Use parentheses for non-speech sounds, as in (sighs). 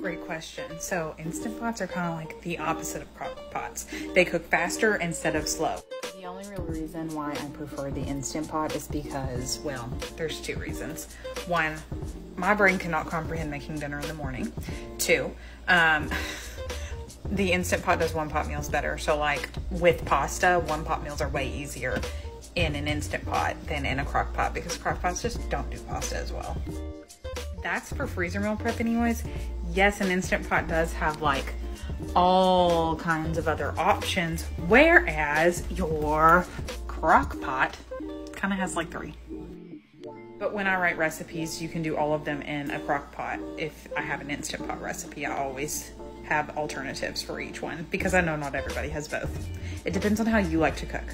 Great question. So instant pots are kind of like the opposite of crock pots. They cook faster instead of slow. The only real reason why I prefer the instant pot is because, well, there's two reasons. One, my brain cannot comprehend making dinner in the morning. Two, um, (sighs) the instant pot does one pot meals better. So like with pasta, one pot meals are way easier in an instant pot than in a crock pot because crock pots just don't do pasta as well. That's for freezer meal prep anyways. Yes, an instant pot does have like all kinds of other options, whereas your crock pot kind of has like three. But when I write recipes, you can do all of them in a crock pot. If I have an instant pot recipe, I always have alternatives for each one because I know not everybody has both. It depends on how you like to cook.